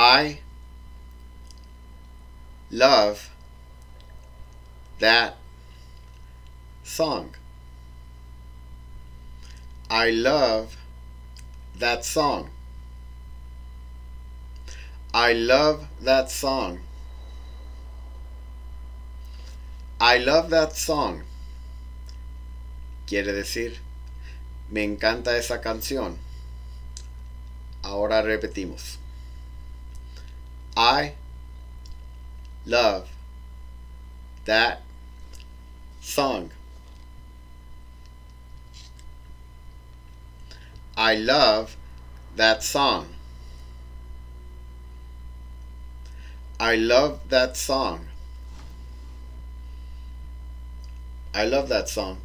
I love that song. I love that song. I love that song. I love that song. Quiere decir, me encanta esa canción. Ahora repetimos. I love that song. I love that song. I love that song. I love that song.